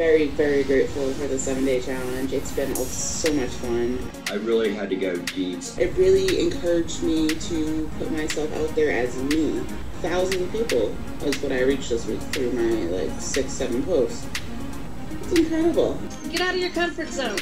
very, very grateful for the seven day challenge. It's been so much fun. I really had to go deep. It really encouraged me to put myself out there as me. Thousand people is what I reached this week through my like six, seven posts. It's incredible. Get out of your comfort zone.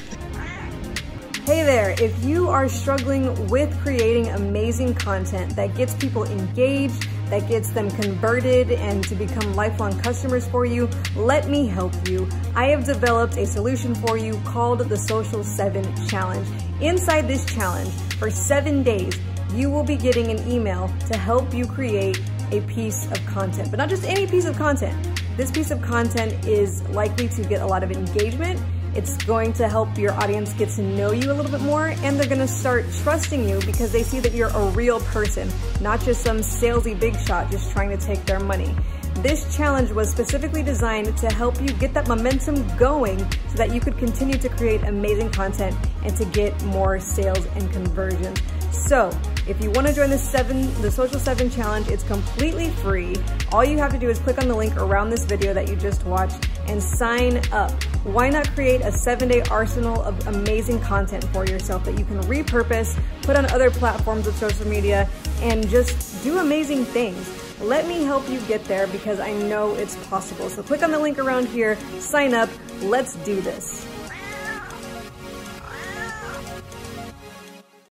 Hey there, if you are struggling with creating amazing content that gets people engaged, that gets them converted and to become lifelong customers for you, let me help you. I have developed a solution for you called the Social 7 Challenge. Inside this challenge, for seven days, you will be getting an email to help you create a piece of content, but not just any piece of content. This piece of content is likely to get a lot of engagement it's going to help your audience get to know you a little bit more and they're gonna start trusting you because they see that you're a real person, not just some salesy big shot just trying to take their money. This challenge was specifically designed to help you get that momentum going so that you could continue to create amazing content and to get more sales and conversions. So if you wanna join the seven, the Social 7 Challenge, it's completely free. All you have to do is click on the link around this video that you just watched and sign up. Why not create a seven day arsenal of amazing content for yourself that you can repurpose, put on other platforms of social media, and just do amazing things. Let me help you get there because I know it's possible. So click on the link around here, sign up, let's do this.